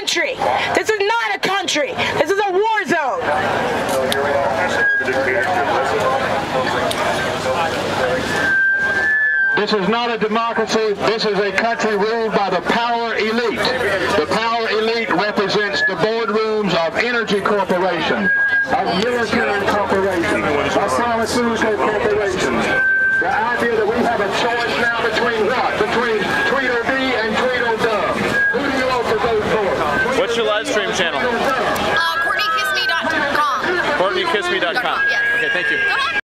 country. This is not a country. This is a war zone. This is not a democracy. This is a country ruled by the power elite. The power elite represents the boardrooms of energy corporations, of military corporations, of pharmaceutical corporations. The idea that we have a choice now? Between What's your live stream channel? Uh, CourtneyKissMe.com. CourtneyKissMe.com. Yes. Okay, thank you.